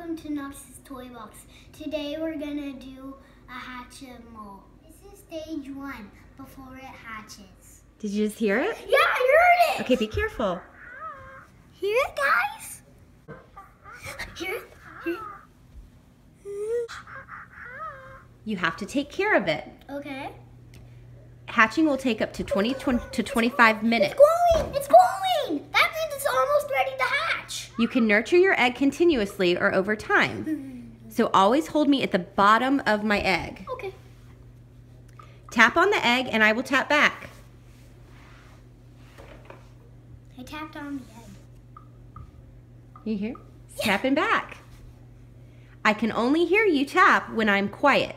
welcome to Knox's Toy Box. Today we're gonna do a Hatchimal. This is stage one before it hatches. Did you just hear it? Yeah, I heard it! Okay, be careful. Hear it, guys? Hear it? Hear it? You have to take care of it. Okay. Hatching will take up to 20, 20 to 25 minutes. It's glowing! It's glowing! That means it's almost ready to hatch. You can nurture your egg continuously or over time. So always hold me at the bottom of my egg. Okay. Tap on the egg and I will tap back. I tapped on the egg. You hear? Tapping back. I can only hear you tap when I'm quiet.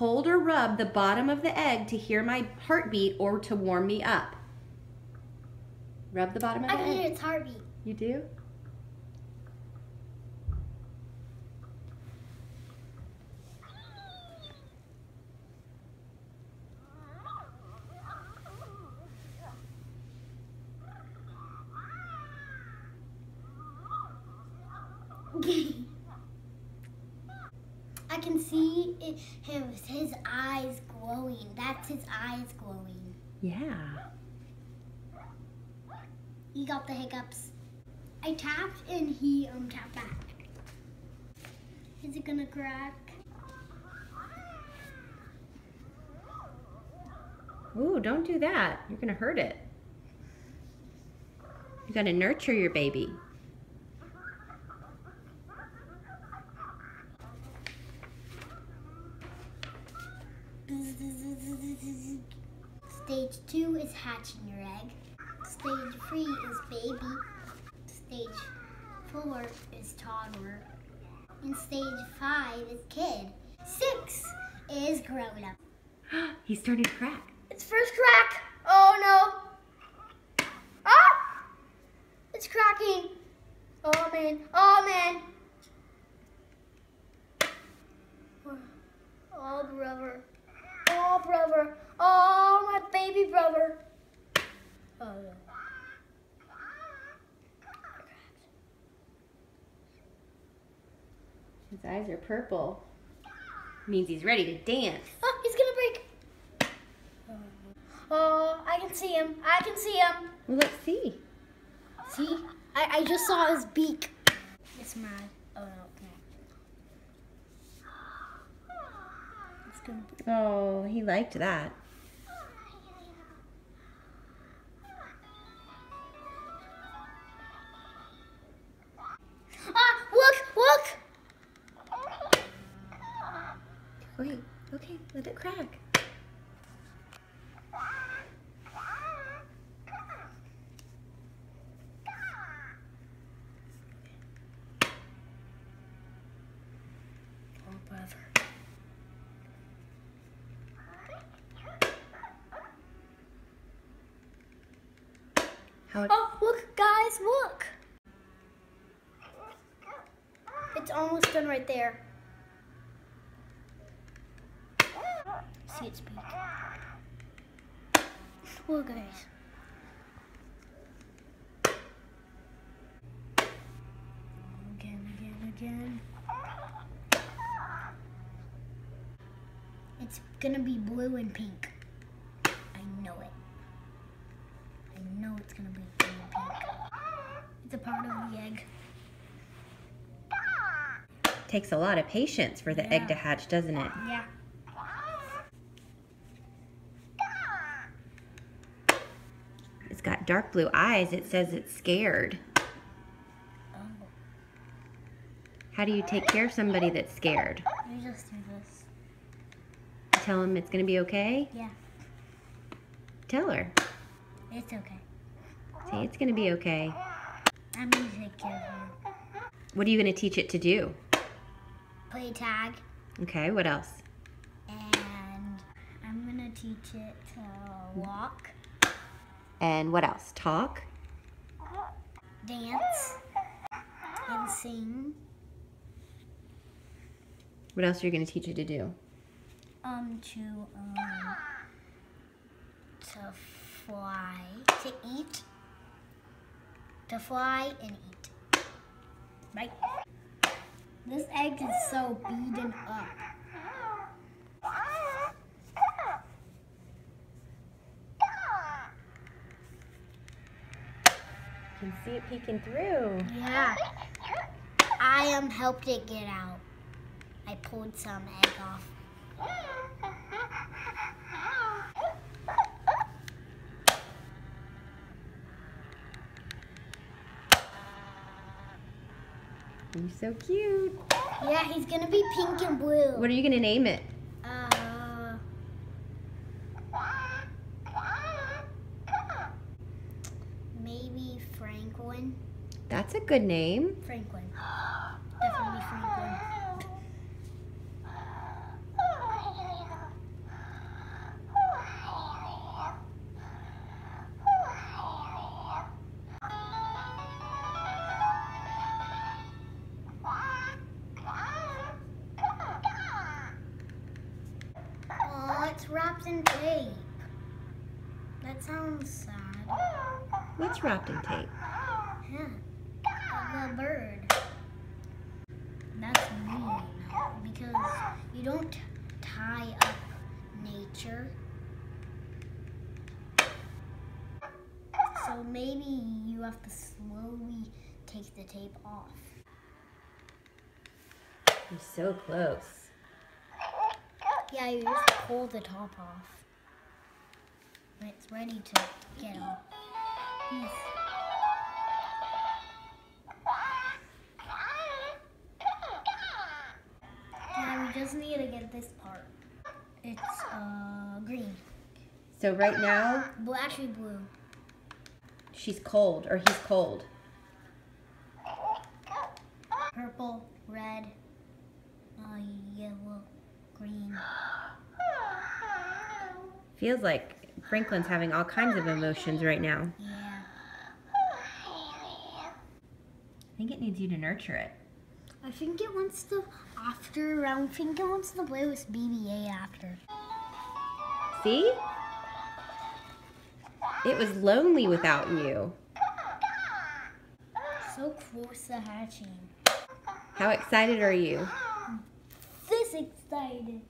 Hold or rub the bottom of the egg to hear my heartbeat or to warm me up. Rub the bottom of I the can hear egg. its heartbeat. You do? I can see it, his, his eyes glowing. That's his eyes glowing. Yeah. He got the hiccups. I tapped and he um tapped back. Is it gonna crack? Ooh, don't do that. You're gonna hurt it. You gotta nurture your baby. Stage two is hatching your egg. Stage three is baby. Stage four is toddler. And stage five is kid. Six is grown up. He's starting to crack. It's first crack. Oh no. Ah! It's cracking. Oh man. Oh man. Oh brother. Oh brother. Oh my baby brother. Oh no. His eyes are purple. Means he's ready to dance. Oh, he's gonna break. Oh, I can see him. I can see him. Well, let's see. See? I, I just saw his beak. It's mad. Oh no, okay. It's gonna be. Oh, he liked that. How Oh, look, guys, look! It's almost done right there. See its beak. Look, guys. Again, again, again. It's gonna be blue and pink. It's a part of the egg. takes a lot of patience for the egg to hatch, doesn't it? Yeah. It's got dark blue eyes. It says it's scared. Oh, How do you take care of somebody that's scared? you just do this. Tell them it's going to be okay? Yeah, Tell her. it's okay. Say it's going to be okay. I'm gonna take care of her. What are you going to teach it to do? Play tag, Okay, what else? and I'm gonna teach it to walk, And what else? Talk? dance, and sing. What else are you going to teach it to do? Um, to um, to fly to eat, to fly and eat. Right? This egg is so beaten up. You can see it peeking through. Yeah. I um helped it get out. I pulled some egg off. He's so cute. Yeah, he's gonna be pink and blue. What are you gonna name it? Uh, maybe Franklin. That's a good name. Franklin. In tape. That sounds sad. What's wrapped in tape? Yeah, a bird. That's mean because you don't tie up nature. So maybe you have to slowly take the tape off. You're so close. Yeah, you just pull the top off. When it's ready to get off. Yes. Yeah, we just need to get this part. It's uh green. So right now, Well, actually blue. she's cold, or he's cold. Purple, red, uh, yellow, green. Feels like Franklin's having all kinds of emotions right now. Yeah. I think it needs you to nurture it. I think it wants the after round. I think it wants the bluest BB-8 after. See? It was lonely without you. So close to hatching. How excited are you? Excited.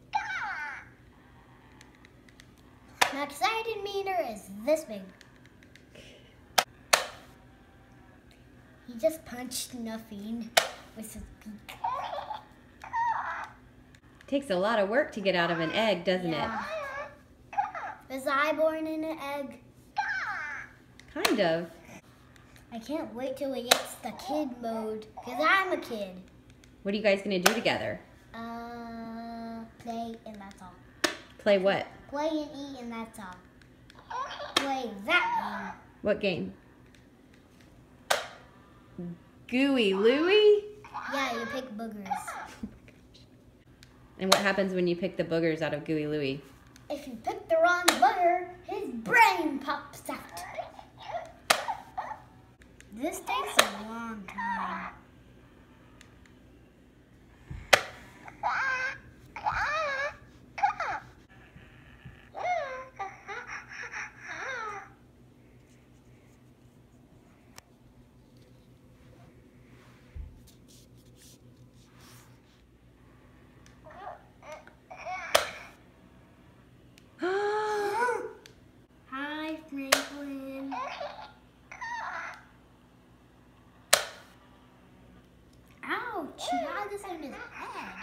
My excited meter is this big. He just punched nothing with his beak. Takes a lot of work to get out of an egg, doesn't Yeah. Was I born in an egg? Kind of. I can't wait till it gets the kid mode, because I'm a kid. What are you guys gonna do together? Uh, play and that's all. Play what? Play and eat and that's all. Play that game. What game? Gooey Louie? Yeah, you pick boogers. Oh and what happens when you pick the boogers out of Gooey Louie? If you pick the wrong booger, his brain pops out. This takes a long time. Hi, Franklin. Ouch, he had this in his head.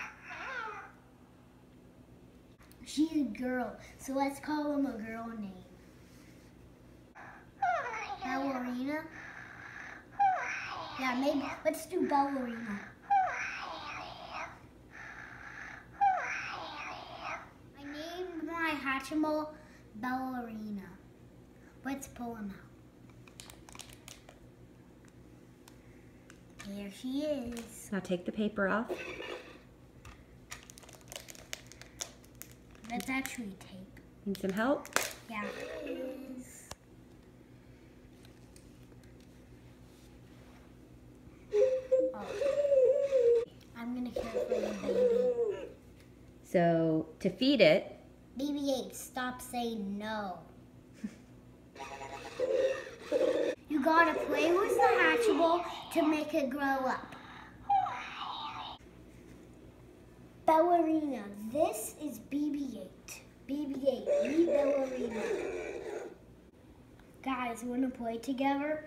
She's a girl, so let's call him a girl name. Ballerina? Yeah, maybe, let's do ballerina. I named my Hatchimal Ballerina. Let's pull him out. Here she is. Now take the paper off. That's actually tape. Need some help? Yeah. Oh. I'm gonna care for the baby. So to feed it, BB-8, stop saying no. You gotta play with the Hatchimal to make it grow up. Ballerina. This is BB-8. BB-8, me Ballerina. Guys, wanna play together?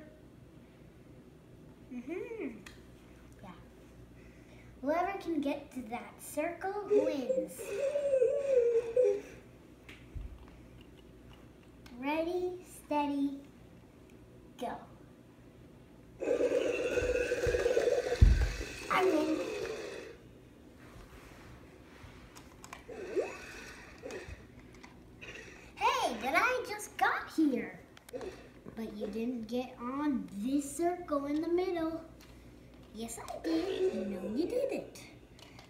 Mm-hmm. Yeah. Whoever can get to that circle wins. Ready, steady, go. I win. Hey, but I just got here. But you didn't get on this circle in the middle. Yes, I did. No, you didn't.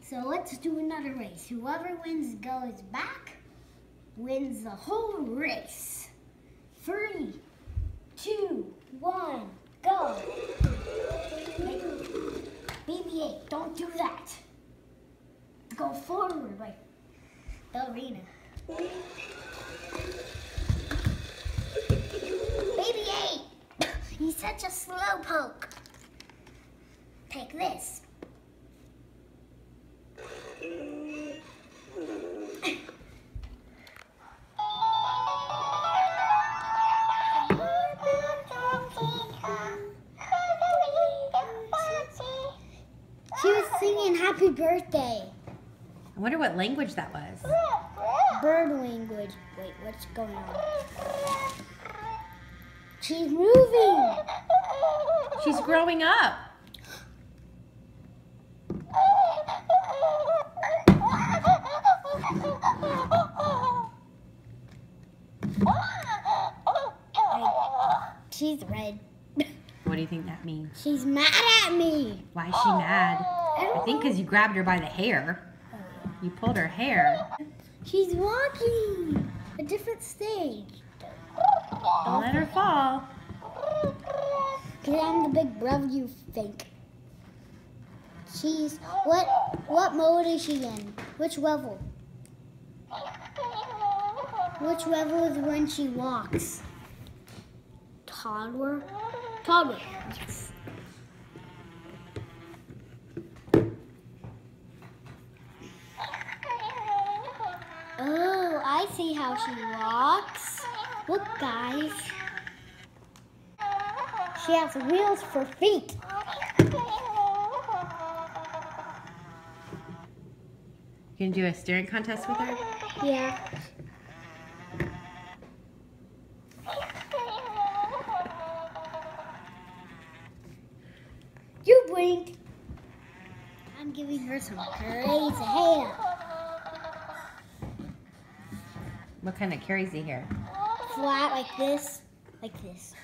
So let's do another race. Whoever wins goes back, wins the whole race. Three, two, one, go. BB-8, don't do that. Go forward right? ballerina. BB-8, he's such a slow poke. Take this. She was singing happy birthday. I wonder what language that was. Bird language. Wait, what's going on? She's moving. She's growing up. She's red. What do you think that means? She's mad at me. Why is she mad? I think because you grabbed her by the hair. You pulled her hair. She's walking a different stage. Don't let her fall. Cause I'm the big brother you think. She's what what mode is she in? Which level? Which level is when she walks? Toddler? Toddler. Yes. Oh, I see how she walks. Look, guys. She has wheels for feet. You gonna do a steering contest with her? Yeah. You blinked. I'm giving her some crazy hair. What kind of crazy hair? Flat like this, like this.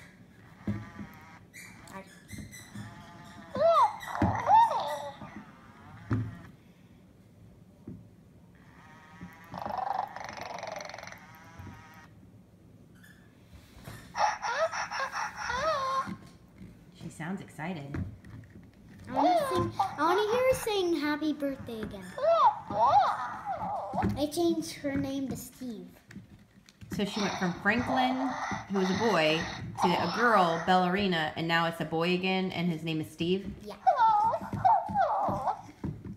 She sounds excited. I want to sing. I want to hear her sing "Happy Birthday" again. I changed her name to Steve. So she went from Franklin, who was a boy, to a girl, Ballerina, and now it's a boy again, and his name is Steve. Yeah.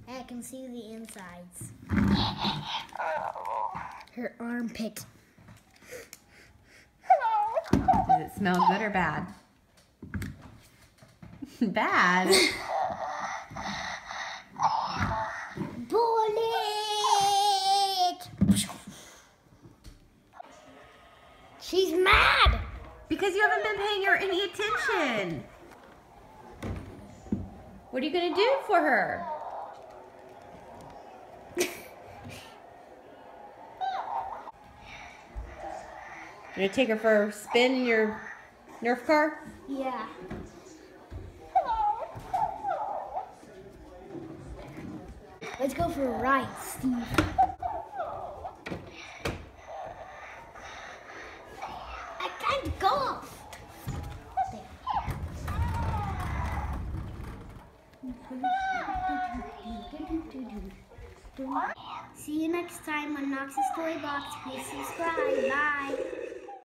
I can see the insides. Her armpit. Does it smell good or bad? bad. Bullet! She's mad! Because you haven't been paying her any attention. What are you gonna do for her? You gonna take her for a spin in your Nerf car? Yeah. Let's go for a ride, Steve. I can't go. See you next time on Knox's Toy Box. Please subscribe. Bye.